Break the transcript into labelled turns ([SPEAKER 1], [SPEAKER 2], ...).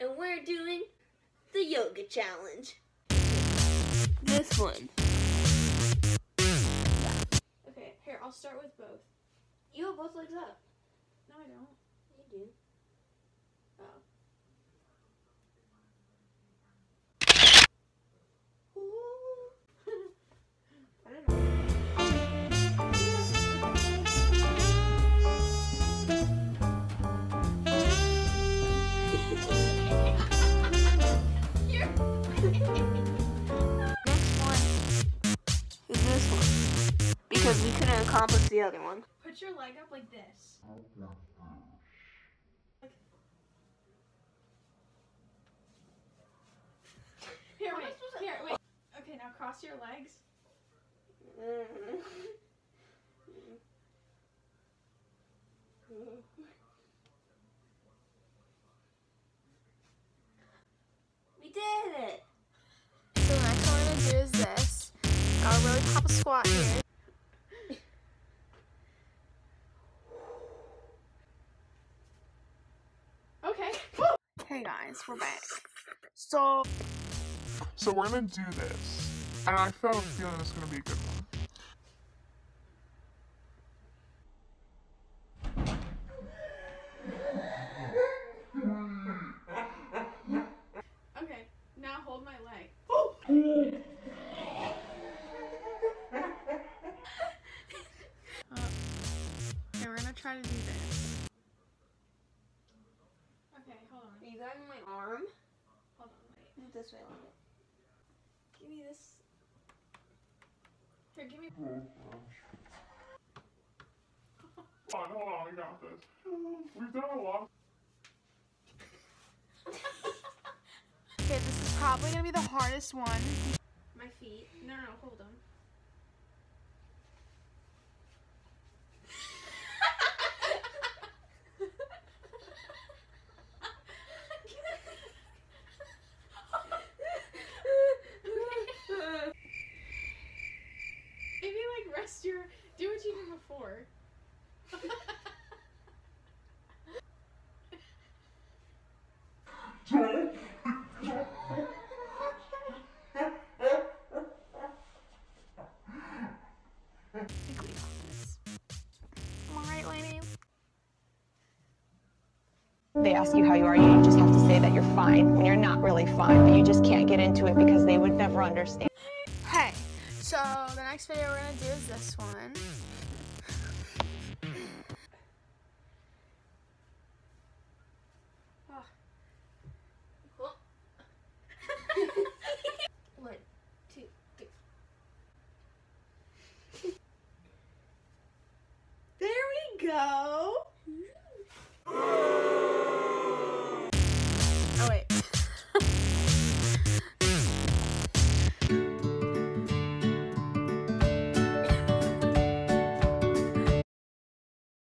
[SPEAKER 1] and we're doing the yoga challenge. This one. Okay, here, I'll start with both. You have both legs up. No, I don't. You do. because we couldn't accomplish the other one. Put your leg up like this. Here, wait. Here, wait. Okay, now cross your legs. We did it! So the next one I'm gonna do is this. Got a really top squat here. guys, we're back. So, so we're gonna do this, and I felt a feeling it's gonna be a good one. Okay, now hold my leg. Oh! okay, we're gonna try to do put this veil on it. Give me this. Here, give me. hold on, hold on, we got this. We've done a lot. okay, this is probably gonna be the hardest one. My feet. No, no, hold them. rest your. Do what you did before. Alright, ladies. They ask you how you are, you just have to say that you're fine when you're not really fine, but you just can't get into it because they would never understand. So the next video we're gonna do is this one. one, two, three. There we go.